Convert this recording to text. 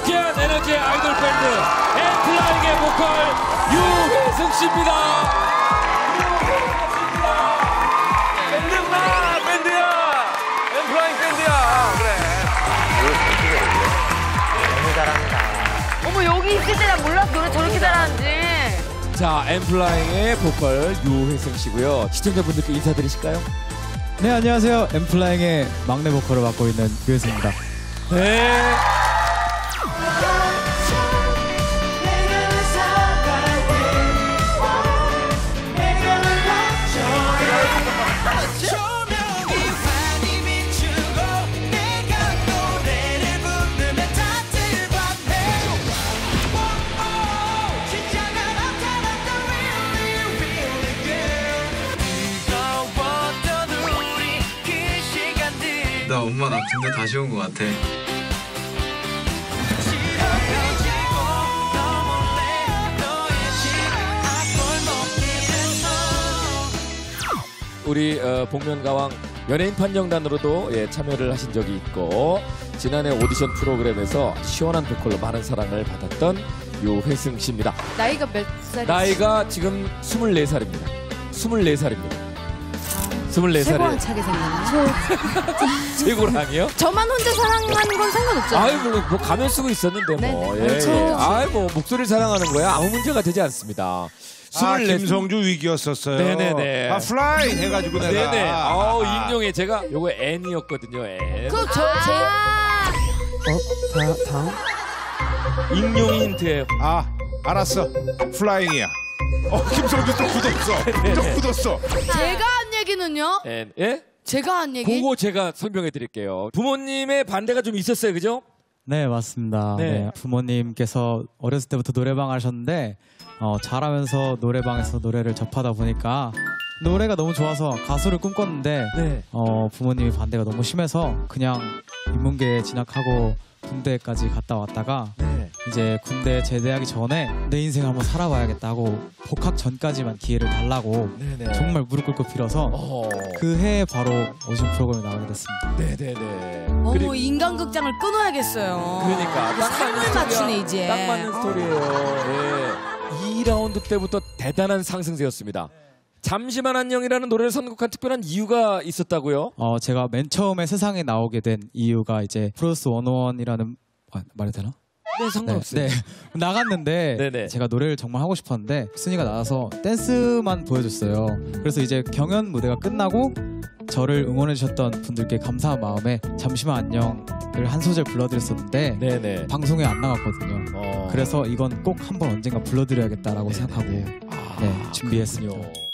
유쾌한 에너지의 아이돌 밴드 엠플라잉의 보컬 유혜승 씨입니다. 밴드구나 밴드야 엠플라잉 밴드야 그래 어머 여기 있을 때 난 몰랐어 노래 저렇게 잘하는지 자, 엠플라잉의 보컬 유혜승 씨고요. 시청자분들께 인사드리실까요? 네 안녕하세요 엠플라잉의 막내 보컬을 맡고 있는 유혜승입니다 네. 나 엄마 나 군대 다시 온 것 같아. 우리 어, 복면가왕 연예인 판정단으로도 예, 참여를 하신 적이 있고 지난해 오디션 프로그램에서 시원한 보컬로 많은 사랑을 받았던 유혜승 씨입니다. 나이가 몇 살이지? 나이가 지금 24살입니다. 24살입니다. 24살이에요. 최고왕차게 생겼네 최고랑이요? 저만 혼자 사랑하는 건 상관없죠 아유 뭐, 뭐 가면 쓰고 있었는데 뭐. 네, 예, 그렇죠. 예. 아유 뭐 목소리를 사랑하는 거야 아무 문제가 되지 않습니다. 아, 24 김성주 위기였었어요. 네네네. 아, 플라잉 해가지고 내가. 네네. 어우 익명의 제가 요거 N이었거든요. N. 그 저 제... 익명 힌트에 아, 알았어. 플라잉이야. 어, 김성주 또 굳었어. 또 굳었어. 제가 한 얘기는요 N. 예? 제가 한 얘기 그거 제가 설명해 드릴게요. 부모님의 반대가 좀 있었어요. 그죠? 네 맞습니다 네. 네, 부모님께서 어렸을 때부터 노래방 하셨는데 어, 자라면서 노래방에서 노래를 접하다 보니까 노래가 너무 좋아서 가수를 꿈꿨는데 네. 어, 부모님이 반대가 너무 심해서 그냥 인문계에 진학하고 군대까지 갔다 왔다가 네. 이제 군대 제대하기 전에 내 인생 한번 살아봐야겠다고 복학 전까지만 기회를 달라고 네네. 정말 무릎 꿇고 빌어서 어. 그 해에 바로 오신 프로그램에 나가게 됐습니다. 네네네. 어머 그리고 인간극장을 끊어야겠어요 그러니까 딱 삶을 맞는 맞추네 스토리야. 이제 딱 맞는 스토리예요. 예. 2라운드 때부터 대단한 상승세였습니다. 잠시만 안녕이라는 노래를 선곡한 특별한 이유가 있었다고요? 어, 제가 맨 처음에 세상에 나오게 된 이유가 이제 프로듀스 101이라는 아, 말해도 되나? 네, 네, 상관없어요. 네. 나갔는데 네네. 제가 노래를 정말 하고 싶었는데 순위가 나와서 댄스만 보여줬어요. 그래서 이제 경연 무대가 끝나고 저를 응원해 주셨던 분들께 감사한 마음에 잠시만 안녕을 한 소절 불러드렸었는데 네네. 방송에 안 나갔거든요. 어. 그래서 이건 꼭 한번 언젠가 불러드려야겠다라고 네네. 생각하고 아, 네, 준비했습니다. 그렇군요.